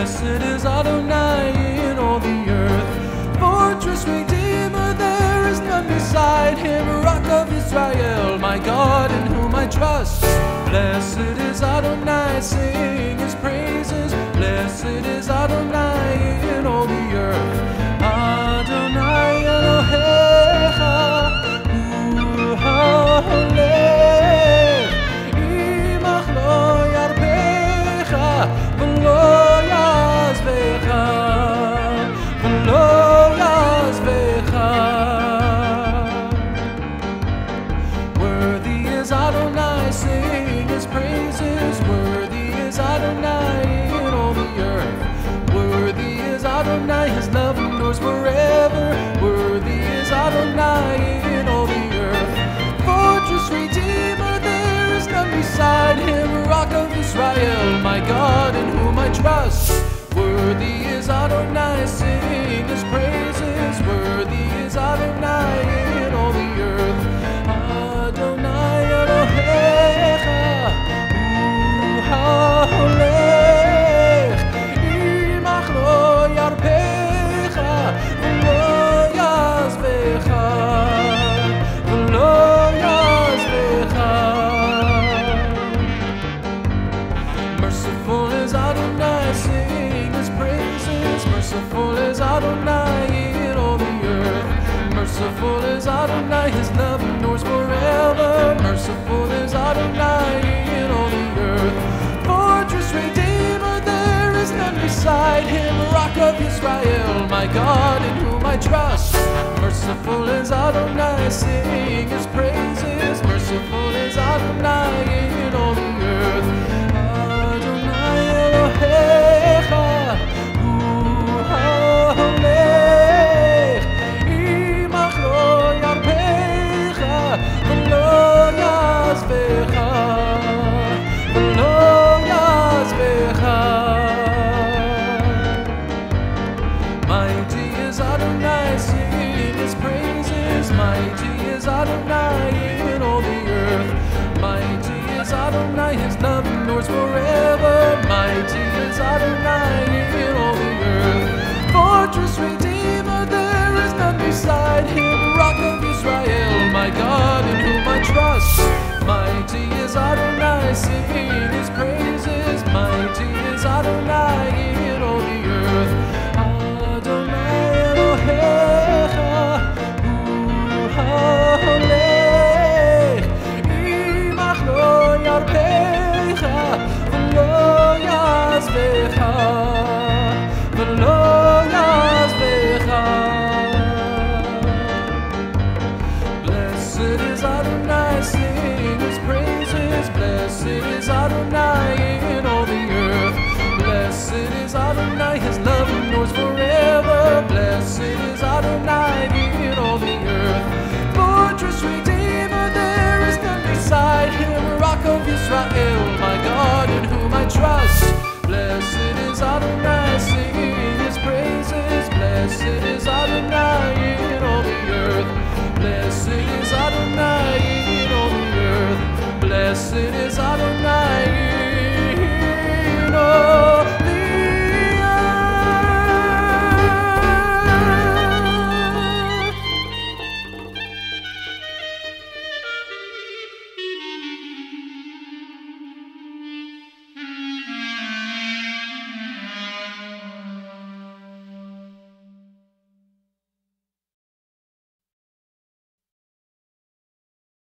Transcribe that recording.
Blessed is Adonai in all the earth. Fortress Redeemer, there is none beside him. Rock of Israel, my God in whom I trust. Blessed is Adonai, sing his praises. Blessed is Adonai in all the earth. Adonai in all the earth. Merciful is Adonai, his love endures forever. Merciful is Adonai in all the earth. Fortress Redeemer, there is none beside him. Rock of Israel, my God in whom I trust. Merciful is Adonai, sing his praises. Mighty is Adonai, sing his praises. Mighty is Adonai in all the earth. Mighty is Adonai, his love endures forever. Mighty is Adonai in all the earth. Fortress Redeemer, there is none beside him. Rock of Israel, my God in whom I trust. Mighty is Adonai, sing Israel, my God, in whom I trust.